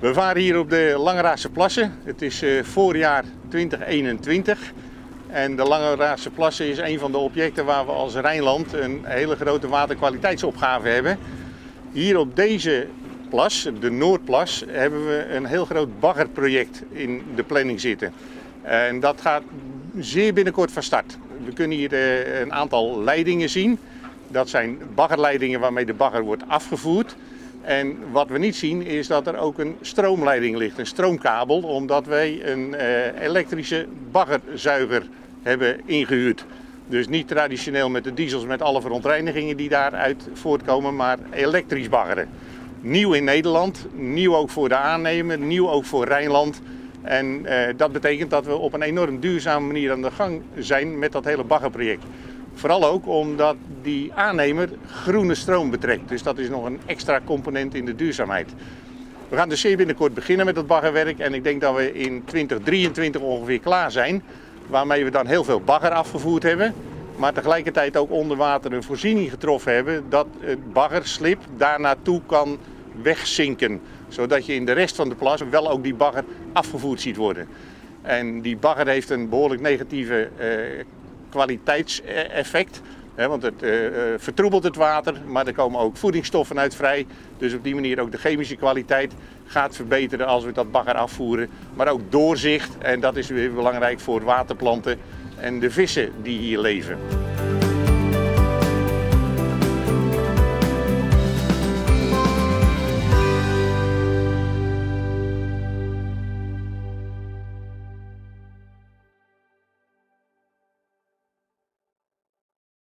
We varen hier op de Langeraadse Plassen. Het is uh, voorjaar 2021. En de Langeraadse Plassen is een van de objecten waar we als Rijnland een hele grote waterkwaliteitsopgave hebben. Hier op deze plas, de Noordplas, hebben we een heel groot baggerproject in de planning zitten. En dat gaat zeer binnenkort van start. We kunnen hier uh, een aantal leidingen zien. Dat zijn baggerleidingen waarmee de bagger wordt afgevoerd. En wat we niet zien is dat er ook een stroomleiding ligt, een stroomkabel, omdat wij een uh, elektrische baggerzuiger hebben ingehuurd. Dus niet traditioneel met de diesels met alle verontreinigingen die daaruit voortkomen, maar elektrisch baggeren. Nieuw in Nederland, nieuw ook voor de aannemer, nieuw ook voor Rijnland. En uh, dat betekent dat we op een enorm duurzame manier aan de gang zijn met dat hele baggerproject. Vooral ook omdat die aannemer groene stroom betrekt. Dus dat is nog een extra component in de duurzaamheid. We gaan dus zeer binnenkort beginnen met het baggerwerk. En ik denk dat we in 2023 ongeveer klaar zijn. Waarmee we dan heel veel bagger afgevoerd hebben. Maar tegelijkertijd ook onder water een voorziening getroffen hebben dat het baggerslip daar naartoe kan wegzinken. Zodat je in de rest van de plas wel ook die bagger afgevoerd ziet worden. En die bagger heeft een behoorlijk negatieve uh, kwaliteitseffect. Want het uh, vertroebelt het water, maar er komen ook voedingsstoffen uit vrij. Dus op die manier ook de chemische kwaliteit gaat verbeteren als we dat bagger afvoeren. Maar ook doorzicht en dat is weer belangrijk voor waterplanten en de vissen die hier leven.